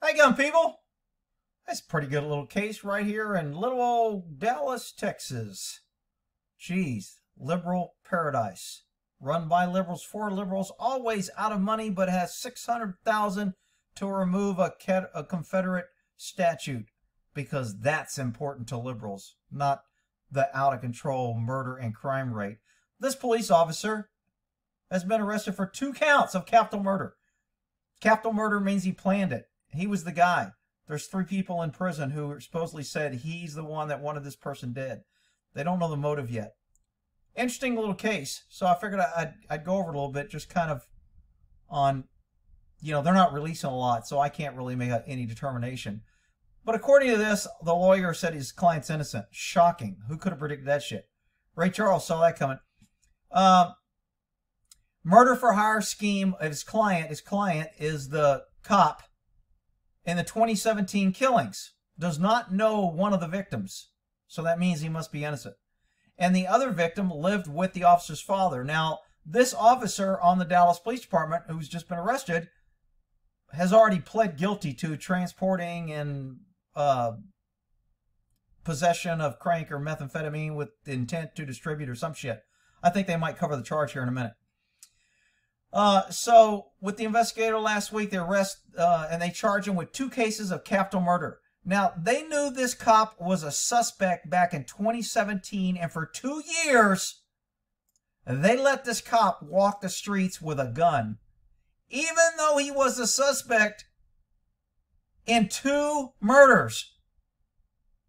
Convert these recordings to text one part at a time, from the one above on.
Hey, gun people. That's a pretty good little case right here in little old Dallas, Texas. Geez, liberal paradise. Run by liberals for liberals, always out of money, but has 600000 to remove a, a Confederate statute because that's important to liberals, not the out of control murder and crime rate. This police officer has been arrested for two counts of capital murder. Capital murder means he planned it. He was the guy. There's three people in prison who supposedly said he's the one that wanted this person dead. They don't know the motive yet. Interesting little case. So I figured I'd, I'd go over a little bit, just kind of on, you know, they're not releasing a lot, so I can't really make any determination. But according to this, the lawyer said his client's innocent. Shocking. Who could have predicted that shit? Ray Charles saw that coming. Uh, murder for hire scheme of his client. His client is the cop in the 2017 killings. Does not know one of the victims. So that means he must be innocent. And the other victim lived with the officer's father. Now, this officer on the Dallas Police Department, who's just been arrested, has already pled guilty to transporting and uh, possession of crank or methamphetamine with intent to distribute or some shit. I think they might cover the charge here in a minute. Uh, so with the investigator last week, they arrest uh, and they charge him with two cases of capital murder. Now they knew this cop was a suspect back in 2017, and for two years, they let this cop walk the streets with a gun, even though he was a suspect in two murders.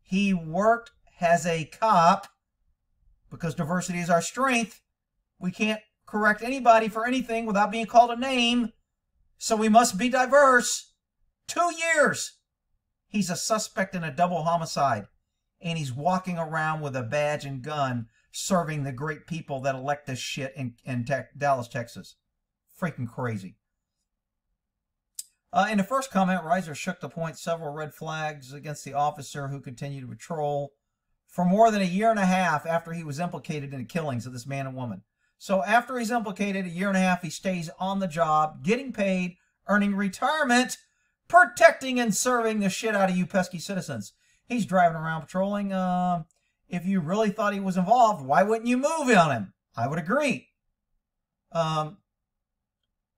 He worked as a cop because diversity is our strength. We can't correct anybody for anything without being called a name. So we must be diverse. Two years. He's a suspect in a double homicide. And he's walking around with a badge and gun serving the great people that elect this shit in, in te Dallas, Texas. Freaking crazy. Uh, in the first comment, Riser shook to point several red flags against the officer who continued to patrol for more than a year and a half after he was implicated in the killings of this man and woman. So after he's implicated, a year and a half, he stays on the job, getting paid, earning retirement, protecting and serving the shit out of you pesky citizens. He's driving around patrolling. Uh, if you really thought he was involved, why wouldn't you move on him? I would agree. Um,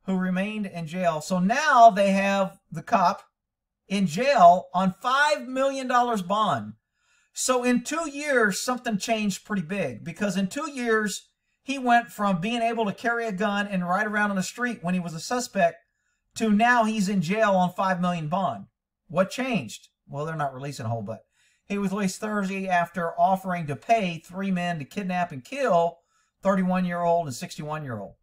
who remained in jail. So now they have the cop in jail on $5 million bond. So in two years, something changed pretty big because in two years, he went from being able to carry a gun and ride around on the street when he was a suspect to now he's in jail on five million bond. What changed? Well, they're not releasing a whole but. He was released Thursday after offering to pay three men to kidnap and kill 31-year-old and 61-year-old.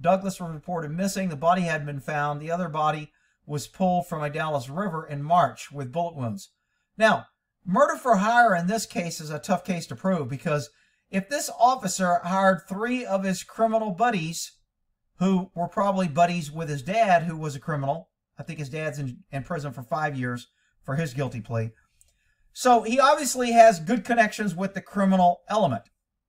Douglas was reported missing. The body had been found. The other body was pulled from a Dallas river in March with bullet wounds. Now, murder for hire in this case is a tough case to prove because if this officer hired three of his criminal buddies, who were probably buddies with his dad, who was a criminal, I think his dad's in, in prison for five years for his guilty plea. So he obviously has good connections with the criminal element.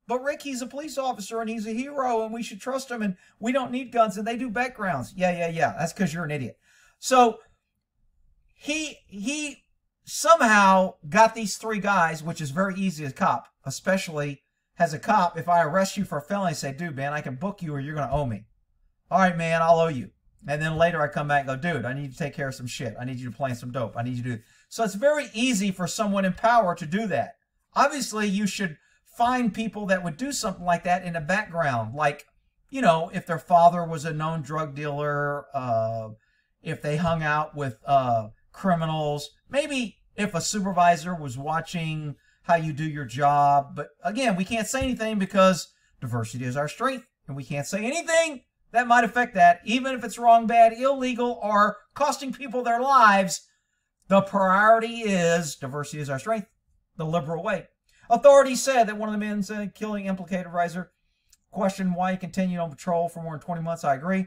But Rick, he's a police officer and he's a hero and we should trust him and we don't need guns and they do backgrounds. Yeah, yeah, yeah. That's because you're an idiot. So he he somehow got these three guys, which is very easy as cop, especially as a cop, if I arrest you for a felony, say, dude, man, I can book you or you're going to owe me. All right, man, I'll owe you. And then later I come back and go, dude, I need to take care of some shit. I need you to plant some dope. I need you to do. So it's very easy for someone in power to do that. Obviously, you should find people that would do something like that in the background. Like, you know, if their father was a known drug dealer, uh, if they hung out with uh, criminals, maybe if a supervisor was watching how you do your job. But again, we can't say anything because diversity is our strength, and we can't say anything that might affect that, even if it's wrong, bad, illegal, or costing people their lives. The priority is diversity is our strength, the liberal way. Authorities said that one of the men uh, killing implicated Riser questioned why he continued on patrol for more than 20 months. I agree.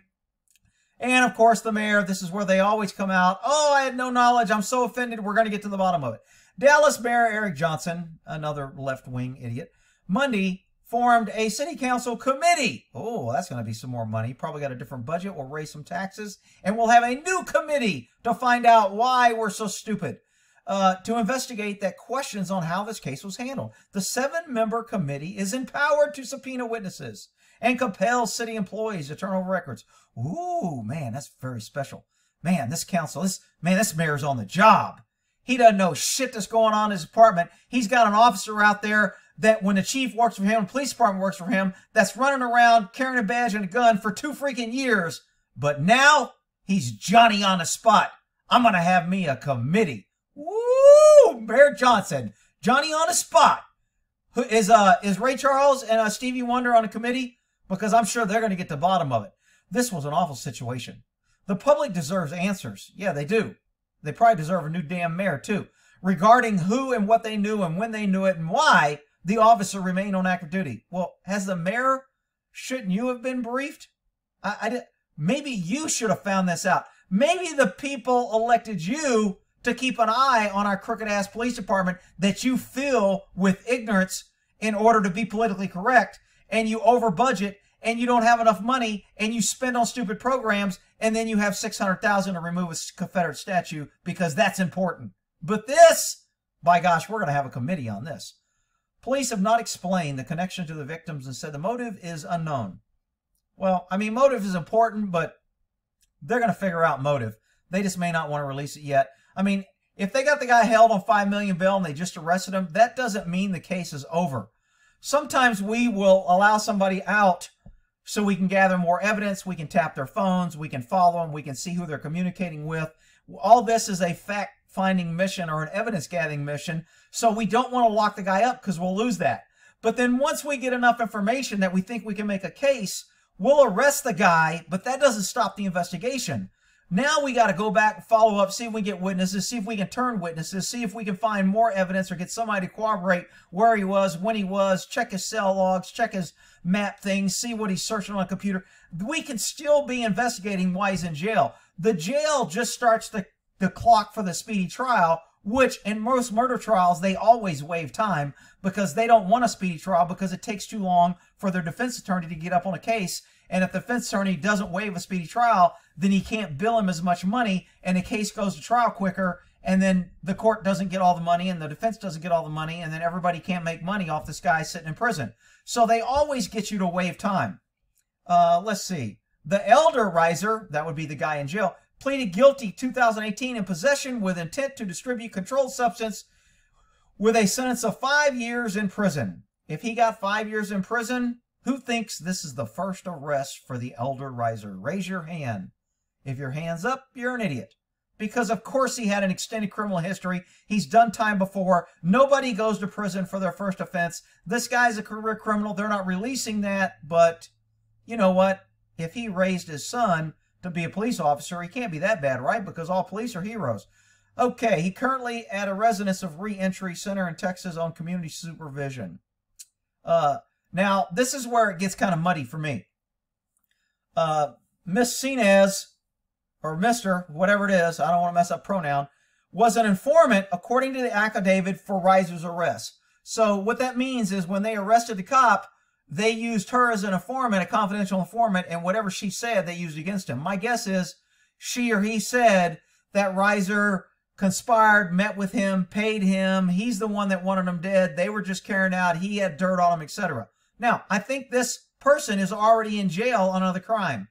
And of course, the mayor, this is where they always come out. Oh, I had no knowledge. I'm so offended. We're going to get to the bottom of it. Dallas Mayor Eric Johnson, another left wing idiot, Monday formed a city council committee. Oh, that's going to be some more money. Probably got a different budget. We'll raise some taxes, and we'll have a new committee to find out why we're so stupid. Uh, to investigate that questions on how this case was handled. The seven-member committee is empowered to subpoena witnesses and compel city employees to turn over records. Ooh, man, that's very special. Man, this council, this man, this mayor's on the job. He doesn't know shit that's going on in his apartment. He's got an officer out there that when the chief works for him, the police department works for him, that's running around carrying a badge and a gun for two freaking years. But now he's Johnny on the spot. I'm going to have me a committee. Woo! Mayor Johnson, Johnny on the spot. Is uh is Ray Charles and uh, Stevie Wonder on a committee? Because I'm sure they're going to get the bottom of it. This was an awful situation. The public deserves answers. Yeah, they do. They probably deserve a new damn mayor too. Regarding who and what they knew and when they knew it and why the officer remained on active duty. Well, has the mayor, shouldn't you have been briefed? I, I did, maybe you should have found this out. Maybe the people elected you to keep an eye on our crooked ass police department that you fill with ignorance in order to be politically correct and you over budget and you don't have enough money and you spend on stupid programs and then you have 600,000 to remove a Confederate statue because that's important. But this, by gosh, we're going to have a committee on this. Police have not explained the connection to the victims and said the motive is unknown. Well, I mean, motive is important, but they're going to figure out motive. They just may not want to release it yet. I mean, if they got the guy held on five million bail and they just arrested him, that doesn't mean the case is over. Sometimes we will allow somebody out so we can gather more evidence. We can tap their phones. We can follow them. We can see who they're communicating with. All this is a fact finding mission or an evidence gathering mission. So we don't want to lock the guy up because we'll lose that. But then once we get enough information that we think we can make a case, we'll arrest the guy, but that doesn't stop the investigation. Now we got to go back, and follow up, see if we get witnesses, see if we can turn witnesses, see if we can find more evidence or get somebody to corroborate where he was, when he was, check his cell logs, check his map things, see what he's searching on a computer. We can still be investigating why he's in jail. The jail just starts the, the clock for the speedy trial, which in most murder trials, they always waive time because they don't want a speedy trial because it takes too long for their defense attorney to get up on a case. And if the defense attorney doesn't waive a speedy trial, then he can't bill him as much money and the case goes to trial quicker and then the court doesn't get all the money and the defense doesn't get all the money and then everybody can't make money off this guy sitting in prison. So they always get you to waive time. Uh, let's see. The elder Riser, that would be the guy in jail, pleaded guilty 2018 in possession with intent to distribute controlled substance with a sentence of five years in prison. If he got five years in prison, who thinks this is the first arrest for the elder Riser? Raise your hand. If your hand's up, you're an idiot because of course he had an extended criminal history. He's done time before. Nobody goes to prison for their first offense. This guy's a career criminal. They're not releasing that, but you know what? If he raised his son to be a police officer, he can't be that bad, right? Because all police are heroes. Okay, he currently at a residence of Reentry Center in Texas on community supervision. Uh, now, this is where it gets kind of muddy for me. Uh, Miss Saenz or Mr., whatever it is, I don't want to mess up pronoun, was an informant according to the affidavit for Riser's arrest. So what that means is when they arrested the cop, they used her as an informant, a confidential informant, and whatever she said, they used against him. My guess is she or he said that Riser conspired, met with him, paid him. He's the one that wanted him dead. They were just carrying out. He had dirt on him, etc. Now, I think this person is already in jail on another crime.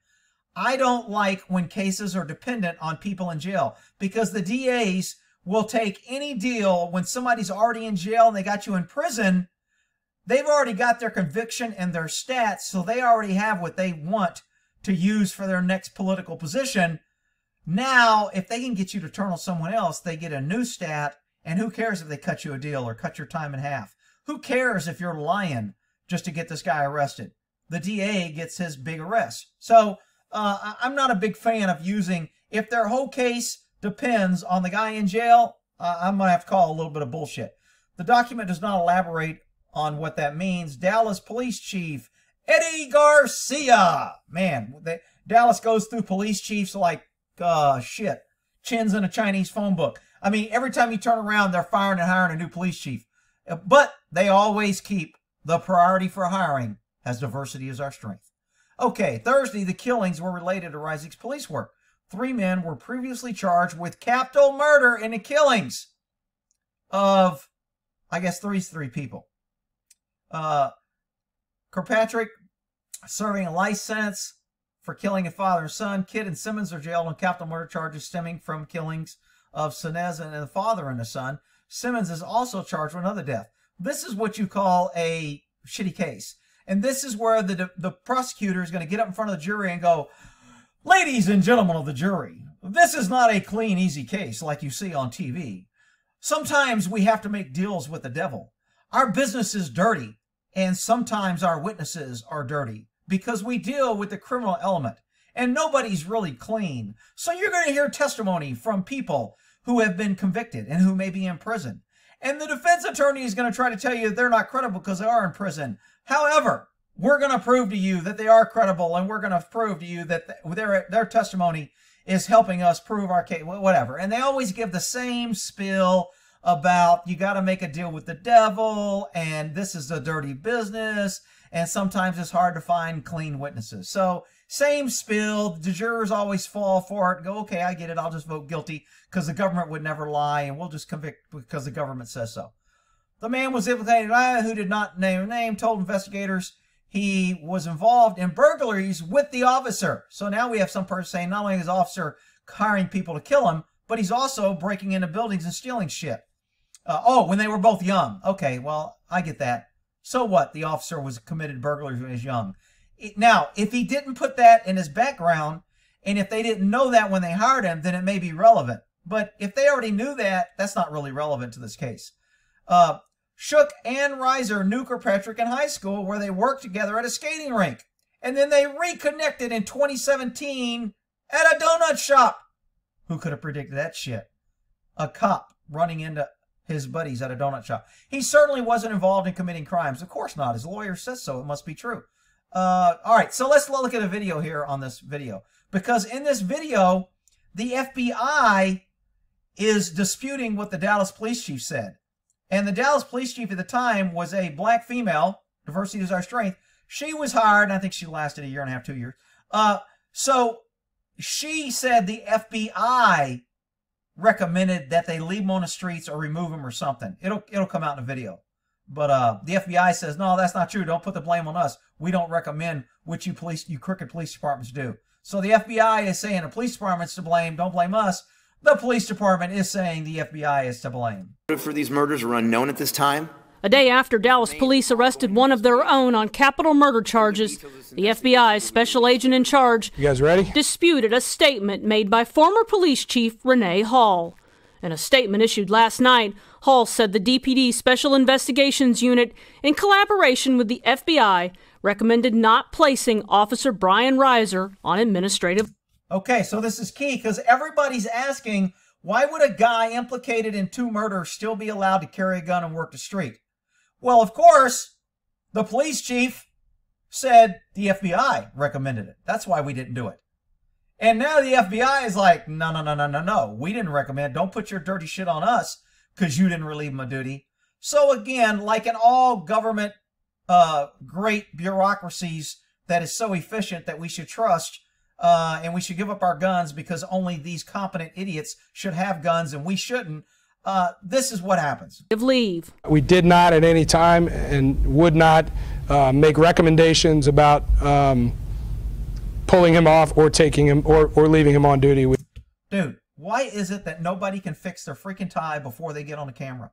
I don't like when cases are dependent on people in jail because the DAs will take any deal when somebody's already in jail and they got you in prison. They've already got their conviction and their stats, so they already have what they want to use for their next political position. Now, if they can get you to turn on someone else, they get a new stat, and who cares if they cut you a deal or cut your time in half? Who cares if you're lying just to get this guy arrested? The DA gets his big arrest. So uh, I'm not a big fan of using, if their whole case depends on the guy in jail, uh, I'm going to have to call a little bit of bullshit. The document does not elaborate on what that means. Dallas Police Chief Eddie Garcia. Man, they, Dallas goes through police chiefs like, uh, shit, chins in a Chinese phone book. I mean, every time you turn around, they're firing and hiring a new police chief. But they always keep the priority for hiring has diversity as our strength. Okay, Thursday, the killings were related to Reisig's police work. Three men were previously charged with capital murder in the killings of, I guess, three three people. Uh, Kirkpatrick serving a sentence for killing a father and son. Kidd and Simmons are jailed on capital murder charges stemming from killings of Saenz and the father and the son. Simmons is also charged with another death. This is what you call a shitty case. And this is where the, the prosecutor is going to get up in front of the jury and go, Ladies and gentlemen of the jury, this is not a clean, easy case like you see on TV. Sometimes we have to make deals with the devil. Our business is dirty, and sometimes our witnesses are dirty because we deal with the criminal element, and nobody's really clean. So you're going to hear testimony from people who have been convicted and who may be in prison. And the defense attorney is going to try to tell you they're not credible because they are in prison. However, we're going to prove to you that they are credible and we're going to prove to you that their, their testimony is helping us prove our case, whatever. And they always give the same spiel about you got to make a deal with the devil and this is a dirty business and sometimes it's hard to find clean witnesses. So same spill. The jurors always fall for it. Go, okay, I get it. I'll just vote guilty because the government would never lie and we'll just convict because the government says so. The man was implicated, who did not name a name, told investigators he was involved in burglaries with the officer. So now we have some person saying not only is officer hiring people to kill him, but he's also breaking into buildings and stealing shit. Uh, oh, when they were both young. Okay, well, I get that. So what? The officer was committed burglary when he was young. Now, if he didn't put that in his background, and if they didn't know that when they hired him, then it may be relevant. But if they already knew that, that's not really relevant to this case. Uh, Shook and Riser knew Kirkpatrick in high school where they worked together at a skating rink. And then they reconnected in 2017 at a donut shop. Who could have predicted that shit? A cop running into his buddies at a donut shop. He certainly wasn't involved in committing crimes. Of course not. His lawyer says so. It must be true. Uh, all right, so let's look at a video here on this video. Because in this video, the FBI is disputing what the Dallas police chief said. And the Dallas police chief at the time was a black female. Diversity is our strength. She was hired. And I think she lasted a year and a half, two years. Uh, so she said the FBI recommended that they leave him on the streets or remove him or something. It'll it'll come out in a video. But uh, the FBI says no, that's not true. Don't put the blame on us. We don't recommend what you police, you crooked police departments do. So the FBI is saying the police department's to blame. Don't blame us. The police department is saying the FBI is to blame. For these murders were unknown at this time. A day after Dallas police arrested one of their own on capital murder charges, the FBI's special agent in charge you guys ready? disputed a statement made by former police chief Renee Hall. In a statement issued last night, Hall said the DPD Special Investigations Unit, in collaboration with the FBI, recommended not placing Officer Bryan Riser on administrative Okay, so this is key because everybody's asking why would a guy implicated in two murders still be allowed to carry a gun and work the street? Well, of course, the police chief said the FBI recommended it. That's why we didn't do it. And now the FBI is like, no, no, no, no, no, no. We didn't recommend. Don't put your dirty shit on us because you didn't relieve my duty. So again, like in all government, uh, great bureaucracies that is so efficient that we should trust, uh, and we should give up our guns because only these competent idiots should have guns and we shouldn't. Uh, this is what happens. Leave. We did not at any time and would not uh, make recommendations about um, pulling him off or taking him or, or leaving him on duty. Dude, why is it that nobody can fix their freaking tie before they get on the camera?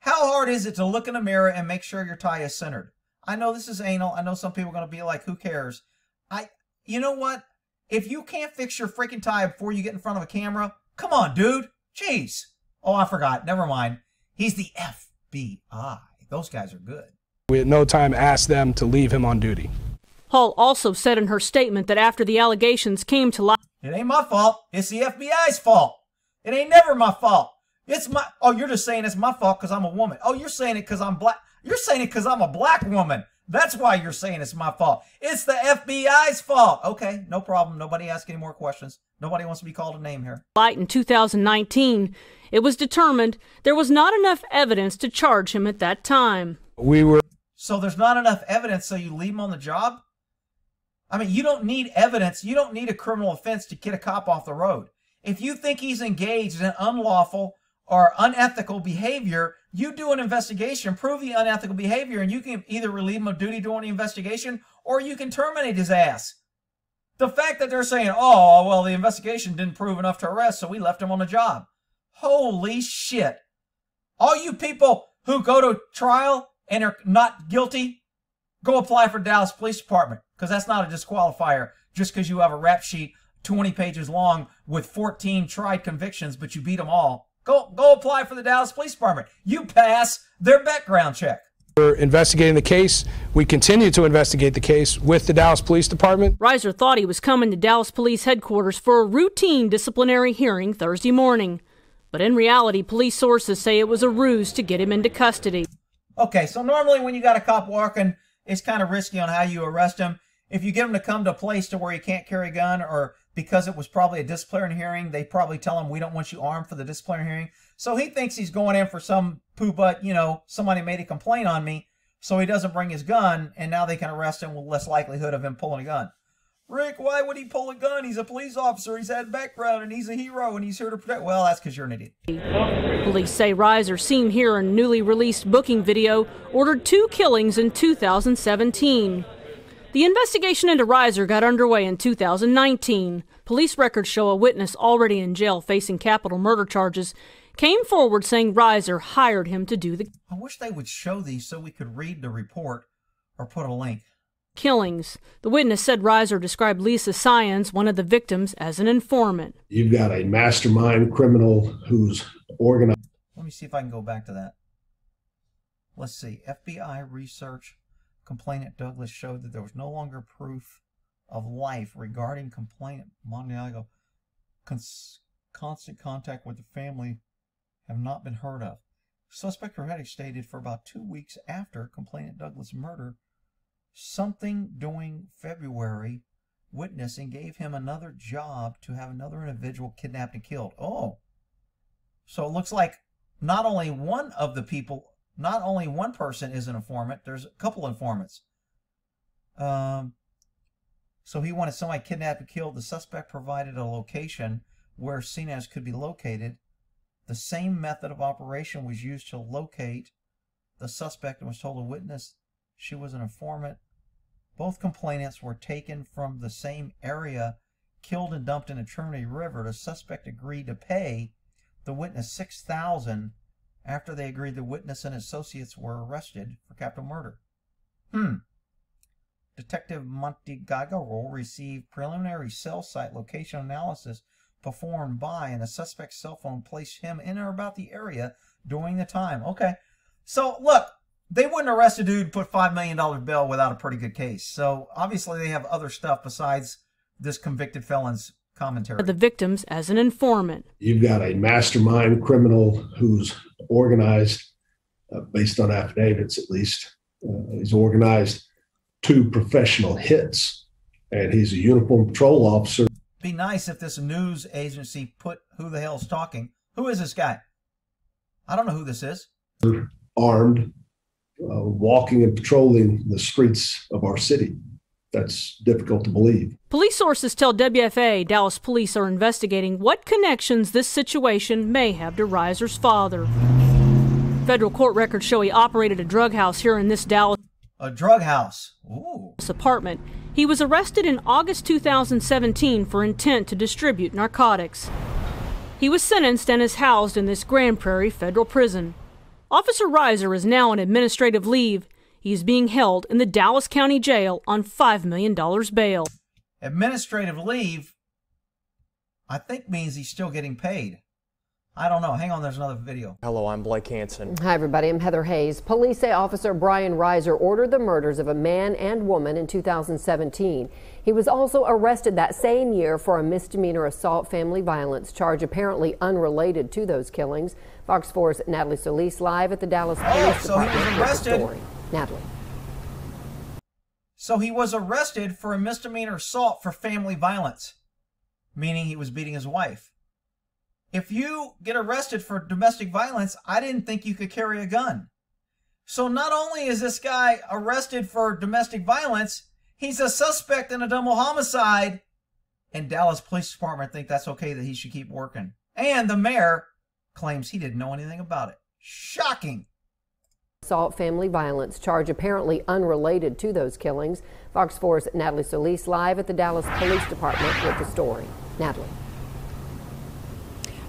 How hard is it to look in the mirror and make sure your tie is centered? I know this is anal. I know some people are going to be like, who cares? I, you know what? If you can't fix your freaking tie before you get in front of a camera, come on, dude. Jeez. Oh, I forgot. Never mind. He's the FBI. Those guys are good. We at no time asked them to leave him on duty. Hall also said in her statement that after the allegations came to light, it ain't my fault. It's the FBI's fault. It ain't never my fault. It's my. Oh, you're just saying it's my fault because I'm a woman. Oh, you're saying it because I'm black. You're saying it because I'm a black woman. That's why you're saying it's my fault. It's the FBI's fault. Okay, no problem. Nobody ask any more questions. Nobody wants to be called a name here. Light in 2019, it was determined there was not enough evidence to charge him at that time. We were So there's not enough evidence, so you leave him on the job? I mean, you don't need evidence. You don't need a criminal offense to get a cop off the road. If you think he's engaged in unlawful or unethical behavior, you do an investigation, prove the unethical behavior, and you can either relieve him of duty during the investigation or you can terminate his ass. The fact that they're saying, oh, well, the investigation didn't prove enough to arrest, so we left him on the job. Holy shit. All you people who go to trial and are not guilty, go apply for Dallas Police Department because that's not a disqualifier just because you have a rap sheet 20 pages long with 14 tried convictions, but you beat them all. Go, go apply for the Dallas Police Department. You pass their background check. We're investigating the case. We continue to investigate the case with the Dallas Police Department. Riser thought he was coming to Dallas Police headquarters for a routine disciplinary hearing Thursday morning. But in reality, police sources say it was a ruse to get him into custody. Okay, so normally when you got a cop walking, it's kind of risky on how you arrest him. If you get him to come to a place to where he can't carry a gun or because it was probably a disciplinary hearing, they probably tell him we don't want you armed for the disciplinary hearing. So he thinks he's going in for some poo butt, you know, somebody made a complaint on me, so he doesn't bring his gun, and now they can arrest him with less likelihood of him pulling a gun. Rick, why would he pull a gun? He's a police officer. He's had background and he's a hero and he's here to protect. Well, that's because you're an idiot. Police say Riser, seen here in newly released booking video, ordered two killings in 2017. The investigation into Riser got underway in 2019. Police records show a witness already in jail facing capital murder charges came forward saying Riser hired him to do the I wish they would show these so we could read the report or put a link. killings. The witness said Reiser described Lisa Saenz, one of the victims, as an informant. You've got a mastermind criminal who's organized. Let me see if I can go back to that. Let's see. FBI research complainant Douglas showed that there was no longer proof of life regarding complainant Mondiago. Cons- constant contact with the family have not been heard of. Suspect Reddick stated for about two weeks after complainant Douglas' murder, something during February, witness and gave him another job to have another individual kidnapped and killed. Oh, so it looks like not only one of the people, not only one person is an informant. There's a couple informants. Um, so he wanted somebody kidnapped and killed. The suspect provided a location where Saenz could be located. The same method of operation was used to locate the suspect and was told a witness she was an informant. Both complainants were taken from the same area, killed and dumped in the Trinity River. The suspect agreed to pay the witness six thousand after they agreed the witness and associates were arrested for capital murder. Hmm. Detective Montegagaro received preliminary cell site location analysis performed by, and the suspect's cell phone placed him in or about the area during the time. Okay. So, look, they wouldn't arrest a dude, put $5 million bail without a pretty good case. So, obviously, they have other stuff besides this convicted felon's commentary. The victims as an informant. You've got a mastermind criminal who's organized, uh, based on affidavits at least. Uh, he's organized two professional hits, and he's a uniform patrol officer. Be nice if this news agency put who the hell's talking. Who is this guy? I don't know who this is. armed, uh, walking and patrolling the streets of our city. That's difficult to believe. Police sources tell WFA Dallas police are investigating what connections this situation may have to Riser's father. Federal court records show he operated a drug house here in this Dallas A drug house. Ooh. Apartment. He was arrested in August 2017 for intent to distribute narcotics. He was sentenced and is housed in this Grand Prairie federal prison. Officer Riser is now on administrative leave. He is being held in the Dallas County Jail on $5 million bail. Administrative leave, I think means he's still getting paid. I don't know. Hang on, there's another video. Hello, I'm Blake Hanson. Hi, everybody. I'm Heather Hayes. Police say Officer Bryan Riser ordered the murders of a man and woman in 2017. He was also arrested that same year for a misdemeanor assault family violence charge apparently unrelated to those killings. Fox 4's Natalie Solis live at the Dallas oh, Police Oh, so he was Department. with the arrested. story. Natalie. So he was arrested for a misdemeanor assault for family violence, meaning he was beating his wife. If you get arrested for domestic violence, I didn't think you could carry a gun. So not only is this guy arrested for domestic violence, he's a suspect in a double homicide. And Dallas Police Department think that's okay that he should keep working. And the mayor claims he didn't know anything about it. Shocking. Assault family violence charge apparently unrelated to those killings. Fox 4's Natalie Solis live at the Dallas Police Department with the story. Natalie.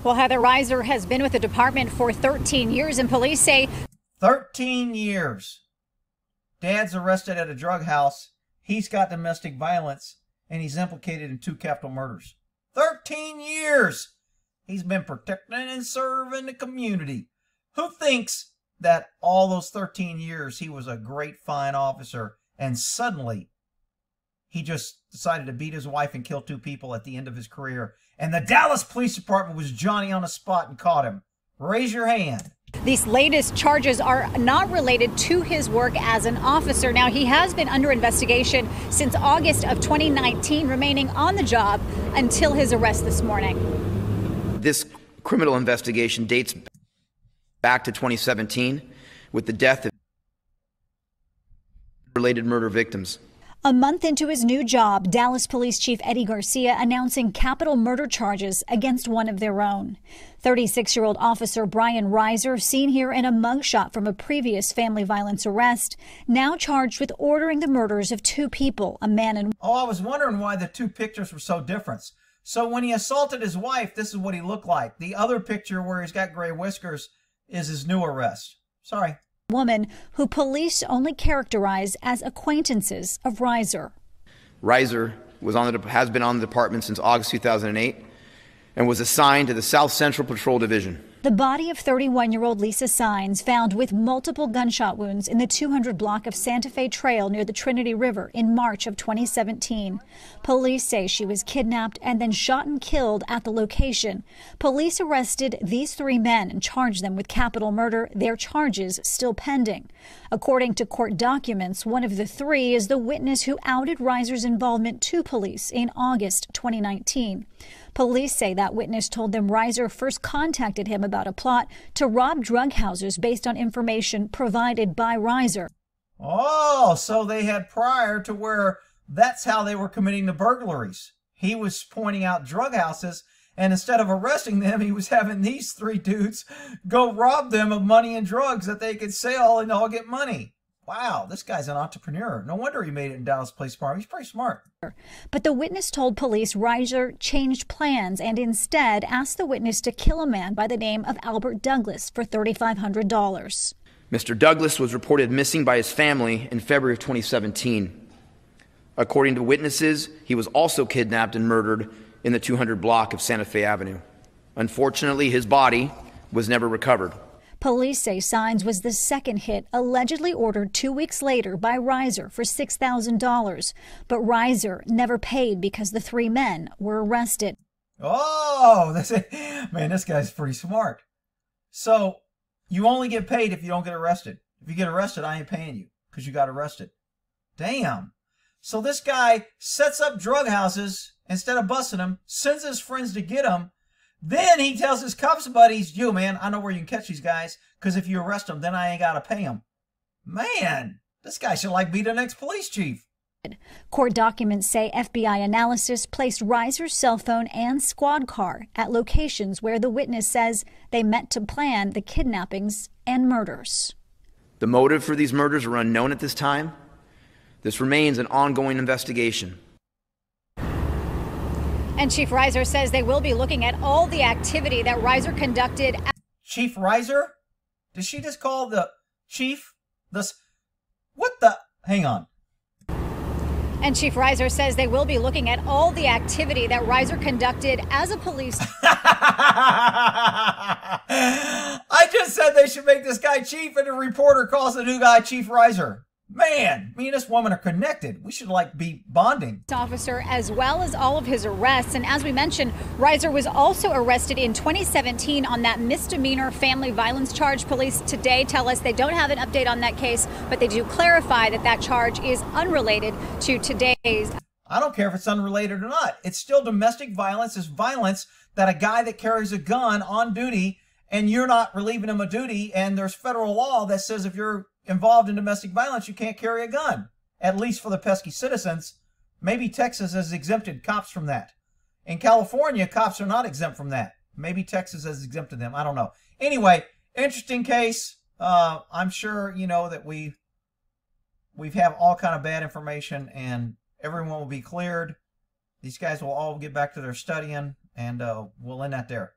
Well, Heather Riser has been with the department for 13 years, and police say 13 years. Dad's arrested at a drug house. He's got domestic violence, and he's implicated in two capital murders. 13 years. He's been protecting and serving the community. Who thinks that all those 13 years he was a great, fine officer, and suddenly he just decided to beat his wife and kill two people at the end of his career? And the Dallas Police Department was Johnny on the spot and caught him. Raise your hand. These latest charges are not related to his work as an officer. Now, he has been under investigation since August of 2019, remaining on the job until his arrest this morning. This criminal investigation dates back to 2017 with the death of related murder victims. A month into his new job, Dallas Police Chief Eddie Garcia announcing capital murder charges against one of their own. 36 year old Officer Bryan Riser, seen here in a mugshot from a previous family violence arrest, now charged with ordering the murders of two people, a man and. Oh, I was wondering why the two pictures were so different. So when he assaulted his wife, this is what he looked like. The other picture where he's got gray whiskers is his new arrest. Sorry. Woman who police only characterize as acquaintances of Riser. Riser was on the, has been on the department since August 2008 and was assigned to the South Central Patrol Division. The body of 31 year old Lisa Saenz found with multiple gunshot wounds in the 200 block of Santa Fe Trail near the Trinity River in March of 2017. Police say she was kidnapped and then shot and killed at the location. Police arrested these three men and charged them with capital murder, their charges still pending. According to court documents, one of the three is the witness who outed Riser's involvement to police in August 2019. Police say that witness told them Riser first contacted him about a plot to rob drug houses based on information provided by Riser. Oh, so they had prior to where that's how they were committing the burglaries. He was pointing out drug houses, and instead of arresting them, he was having these three dudes go rob them of money and drugs that they could sell and all get money. Wow, this guy's an entrepreneur. No wonder he made it in Dallas Police Department. He's pretty smart. But the witness told police Riser changed plans and instead asked the witness to kill a man by the name of Albert Douglas for $3,500. Mr. Douglas was reported missing by his family in February of 2017. According to witnesses, he was also kidnapped and murdered in the 200 block of Santa Fe Avenue. Unfortunately, his body was never recovered. Police say Saenz was the second hit allegedly ordered two weeks later by Riser for $6,000. But Riser never paid because the three men were arrested. Oh, that's it. Man, this guy's pretty smart. So you only get paid if you don't get arrested. If you get arrested, I ain't paying you because you got arrested. Damn. So this guy sets up drug houses instead of busting them, sends his friends to get them, then he tells his cops buddies, you man, I know where you can catch these guys, because if you arrest them, then I ain't got to pay them. Man, this guy should like be the next police chief. Court documents say FBI analysis placed Riser's cell phone and squad car at locations where the witness says they met to plan the kidnappings and murders. The motive for these murders are unknown at this time. This remains an ongoing investigation. And Chief Riser says they will be looking at all the activity that Riser conducted. Chief Riser? Did she just call the chief this? What the? Hang on. And Chief Riser says they will be looking at all the activity that Riser conducted as a police. I just said they should make this guy chief, and a reporter calls the new guy Chief Riser. Man, me and this woman are connected. We should like be bonding. Officer, as well as all of his arrests. And as we mentioned, Riser was also arrested in 2017 on that misdemeanor family violence charge. Police today tell us they don't have an update on that case, but they do clarify that that charge is unrelated to today's. I don't care if it's unrelated or not. It's still domestic violence. Is violence that a guy that carries a gun on duty and you're not relieving him of duty, and there's federal law that says if you're involved in domestic violence, you can't carry a gun, at least for the pesky citizens. Maybe Texas has exempted cops from that. In California, cops are not exempt from that. Maybe Texas has exempted them. I don't know. Anyway, interesting case. Uh, I'm sure you know that we we've have all kind of bad information, and everyone will be cleared. These guys will all get back to their studying, and uh, we'll end that there.